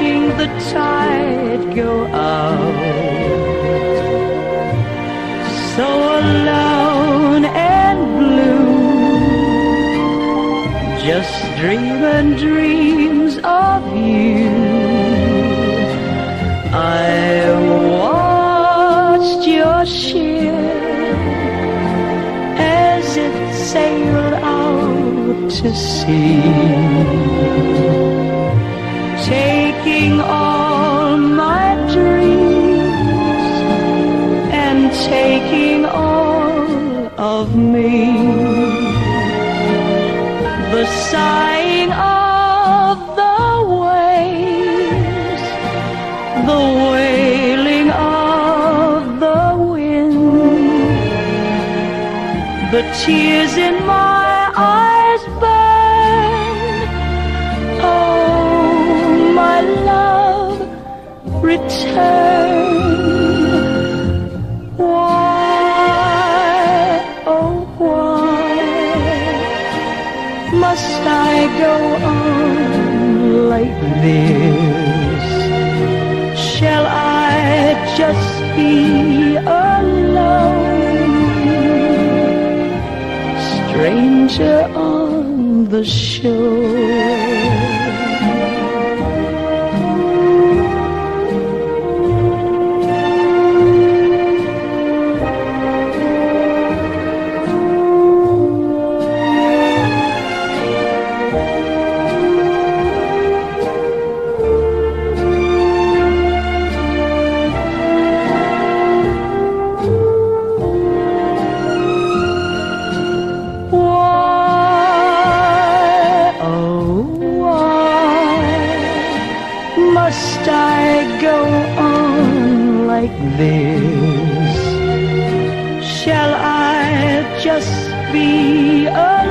the tide go out. So alone and blue, just dreaming dreams of you. I watched your ship as it sailed out to sea of me. The sighing of the waves, the wailing of the wind, the tears in my eyes burn. Oh, my love, return. Must I go on like this? Shall I just be alone? Stranger on the shore. Go on like this? Shall I just be alone?